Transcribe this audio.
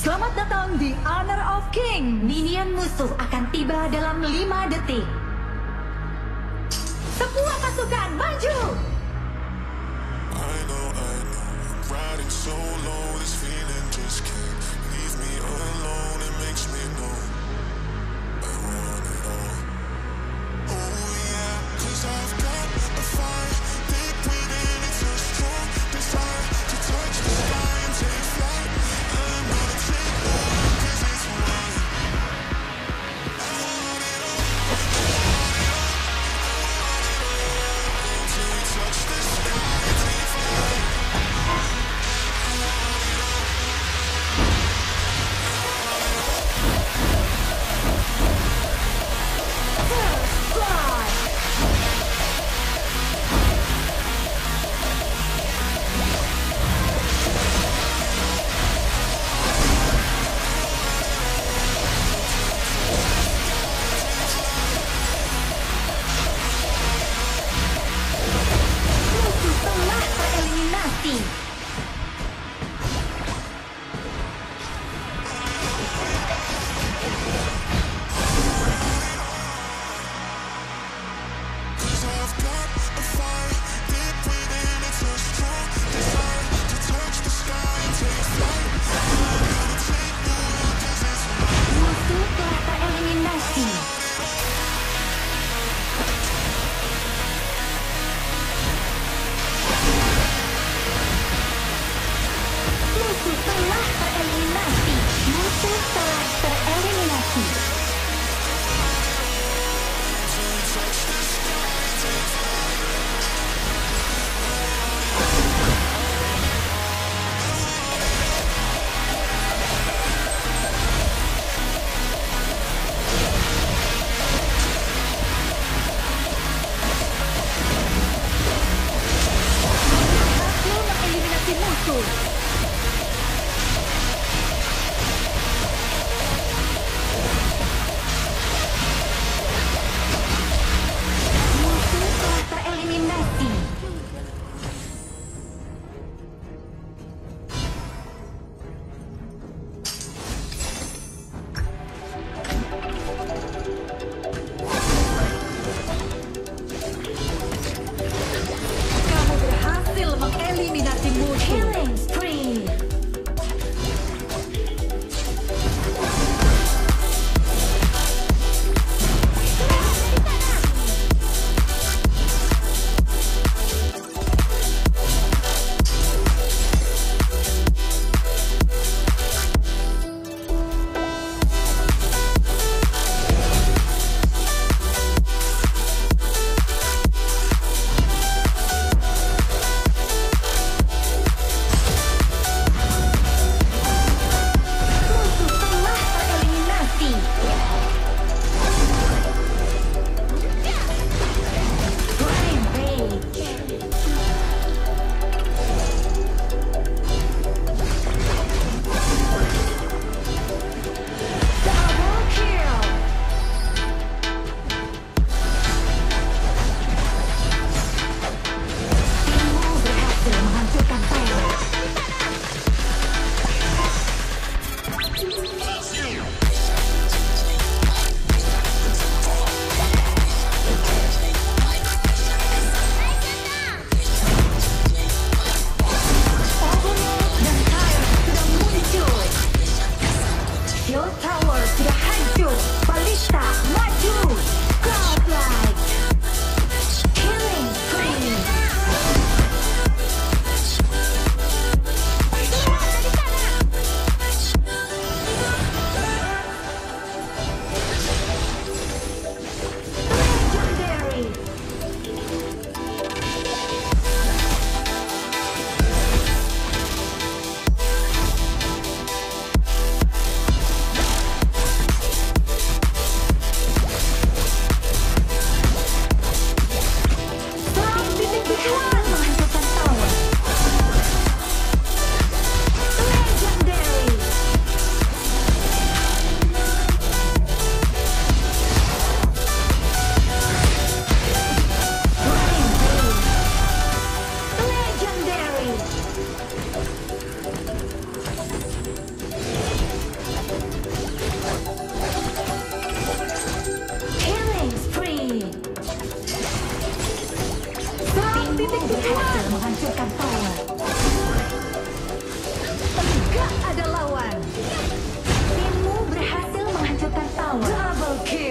Selamat datang di Honor of King. Minion musuh akan tiba dalam 5 detik. Semua pasukan maju! Whoa. Tower to the high balista, what you? God. Tidak ada lawan. Timmu berhasil menghancurkan tawar. Double kill!